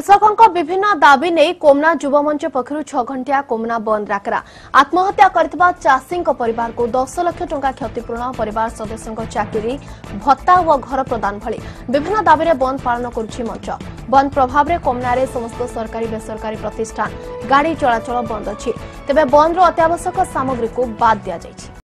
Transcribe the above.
कृषकको विभिन्न दावी नै कोमना जुवमञ्च पक्ष घण्टिया कोमना बन्द डाकरा आत्महत्या गरिसीको परिवारको दस लक्ष टा परिवार सदस्यको चाकि भत्ता वा घर प्रदान भन्न दावीले बन्द पान बन्द प्रभावले कोमनारे समस्त सरकारी बेसरकारी प्रतिष्ठान गाडी चलाचल बन्द अझ तन्द्र अत्यावश्यक सामग्रीको बाद दिइन्छ